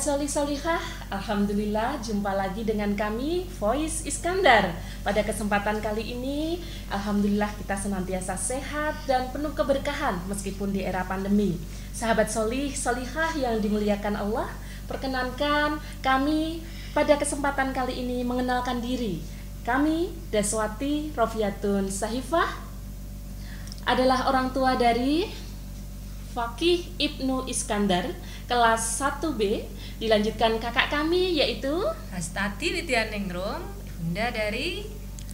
Sahabat Solih Solihah, Alhamdulillah jumpa lagi dengan kami Voice Iskandar. Pada kesempatan kali ini, Alhamdulillah kita senantiasa sehat dan penuh keberkahan meskipun di era pandemi. Sahabat Solih Solihah yang dimuliakan Allah Perkenankan kami pada kesempatan kali ini mengenalkan diri. Kami, Deswati Rofiatun Sahifah Adalah orang tua dari Fakih Ibnu Iskandar kelas 1B dilanjutkan kakak kami yaitu Hastati Ningrum Bunda dari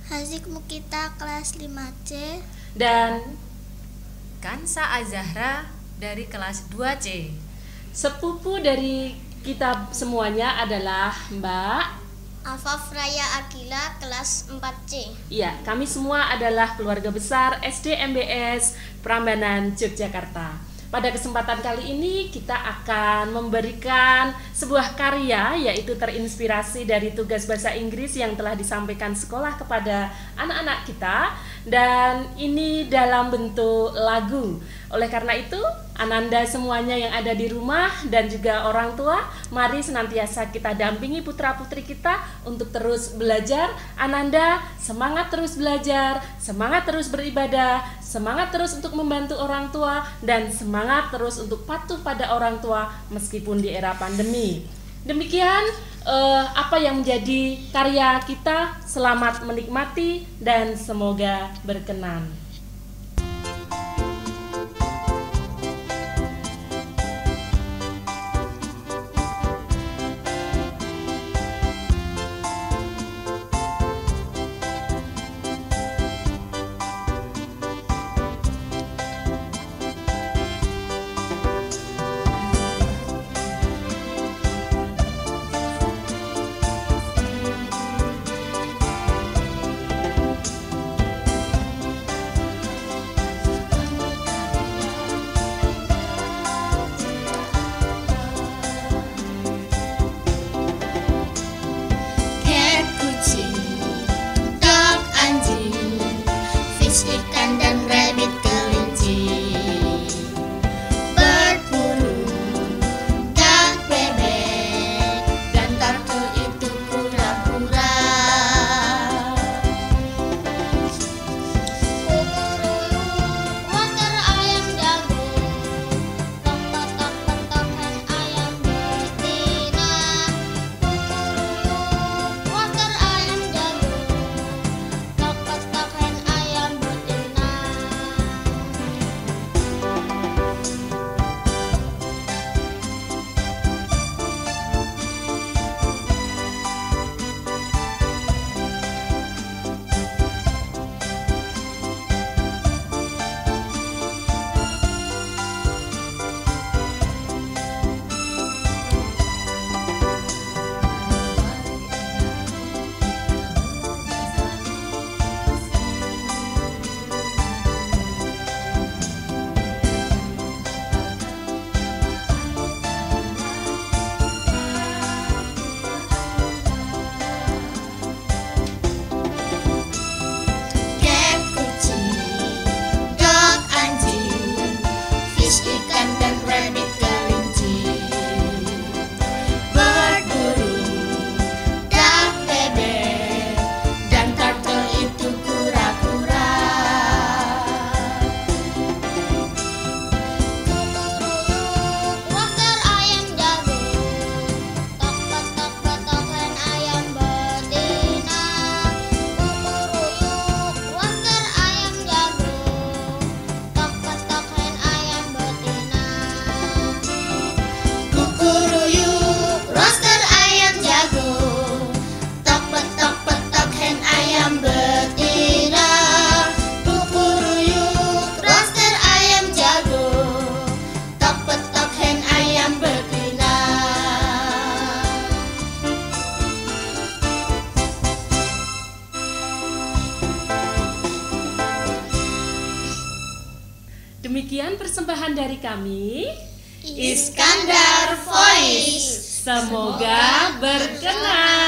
Hazik Mukita kelas 5C dan Kansa Azahra dari kelas 2C sepupu dari kita semuanya adalah Mbak Afaf Raya Akila kelas 4C Iya, kami semua adalah keluarga besar SD MBS Prambanan Yogyakarta pada kesempatan kali ini kita akan memberikan sebuah karya yaitu terinspirasi dari tugas bahasa Inggris yang telah disampaikan sekolah kepada anak-anak kita dan ini dalam bentuk lagu. Oleh karena itu, Ananda semuanya yang ada di rumah dan juga orang tua, mari senantiasa kita dampingi putra-putri kita untuk terus belajar. Ananda, semangat terus belajar, semangat terus beribadah, semangat terus untuk membantu orang tua dan semangat terus untuk patuh pada orang tua meskipun di era pandemi. Demikian uh, apa yang menjadi karya kita. Selamat menikmati dan semoga berkenan. Demikian persembahan dari kami. Iskandar Voice. Semoga berkenan